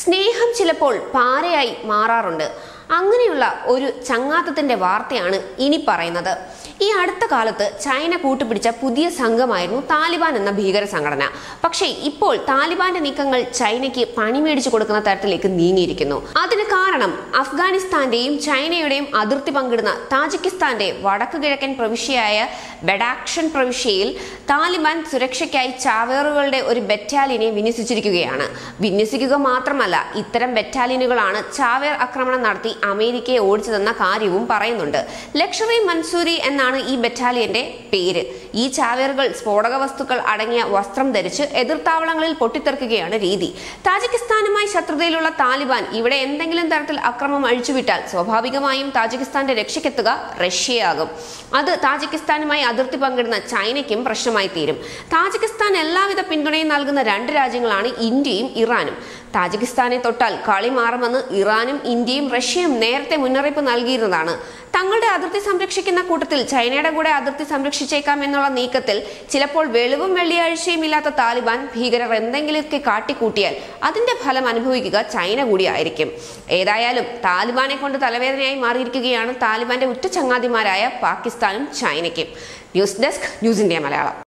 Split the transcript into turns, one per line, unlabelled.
സ്നേഹം ചിലപ്പോൾ പാരയായി മാറാറുണ്ട്. അങ്ങനെയുള്ള ഒരു ചങ്ങാത്തത്തിന്റെ വാർത്തയാണ് ഇനി പറയുന്നത്. ഈ അടുത്ത കാലത്ത് ചൈന കൂട്ടുപിടിച്ച പുതിയ സംഘമായിരുന്നു താലിബാൻ എന്ന ഭീകര സംഘടന. പക്ഷേ ഇപ്പോൾ താലിബാന്റെ നീക്കങ്ങൾ ചൈനയ്ക്ക് പണി മേടിച്ചു കൊടുക്കുന്ന തരത്തിലേക്ക് നീങ്ങിയിരിക്കുന്നു. കാരണം അഫ്ഗാനിസ്ഥാന്റെയും ചൈനയുടെയും അതിർത്തി പങ്കിടുന്ന താജിക്കിസ്ഥാന്റെ വടക്കു കിഴക്കൻ പ്രവിശ്യയായ ബഡാക്ഷൻ പ്രവിശ്യയിൽ താലിബാൻ സുരക്ഷയ്ക്കായി ചാവേറുകളുടെ ഒരു ബറ്റാലിയനെ വിന്യസിച്ചിരിക്കുകയാണ്. വിന്യസിക്കുക മാത്രമല്ല ഇത്തരം ബറ്റാലിയനുകളാണ് ചാവേർ ആക്രമണം നടത്തി അമേരിക്കയെ ഓടിച്ചതെന്ന കാര്യവും പറയുന്നുണ്ട്. ലക്ഷറി മൻസൂരി എന്നാണ് ഈ ബറ്റാലിയന്റെ പേര്. ഈ ചാവേറുകൾ സ്ഫോടക വസ്തുക്കൾ അടങ്ങിയ വസ്ത്രം ധരിച്ച് എതിർത്താവളങ്ങളിൽ പൊട്ടിത്തെറിക്കുകയാണ് രീതി. താജിക്കിസ്ഥാനുമായി ശത്രുതയിലുള്ള താലിബാൻ ഇവിടെ എന്തെങ്കിലും തരത്തിൽ അക്രമം അഴിച്ചുവിട്ടാൽ സ്വാഭാവികമായും താജിക്കിസ്ഥാന്റെ രക്ഷയ്ക്കെത്തുക റഷ്യയാകും. അത് താജിക്കിസ്ഥാനുമായി അതിർത്തി പങ്കിടുന്ന ചൈനയ്ക്കും പ്രശ്നമായി തീരും. താജിക്കിസ്ഥാൻ എല്ലാവിധ പിന്തുണയും നൽകുന്ന രണ്ട് രാജ്യങ്ങളാണ് ഇന്ത്യയും ഇറാനും. താജിക്കിസ്ഥാനെ തൊട്ടാൽ കളി മാറുമെന്ന് ഇറാനും ഇന്ത്യയും റഷ്യയും നേരത്തെ മുന്നറിയിപ്പ് നൽകിയിരുന്നതാണ്. തങ്ങളുടെ അതിർത്തി സംരക്ഷിക്കുന്ന കൂട്ടത്തിൽ ചൈനയുടെ കൂടെ അതിർത്തി സംരക്ഷിച്ചേക്കാം എന്നുള്ള നീക്കത്തിൽ ചിലപ്പോൾ വെളിവും വെള്ളിയാഴ്ചയും ഇല്ലാത്ത താലിബാൻ ഭീകരർ എന്തെങ്കിലുമൊക്കെ കാട്ടിക്കൂട്ടിയാൽ അതിന്റെ ഫലം അനുഭവിക്കുക ചൈന കൂടിയായിരിക്കും. ഏതായാലും താലിബാനെ കൊണ്ട് തലവേദനയായി മാറിയിരിക്കുകയാണ് താലിബാന്റെ ഉറ്റ ചങ്ങാതിമാരായ പാകിസ്ഥാനും ചൈനയ്ക്കും. News desk news India Malayalam.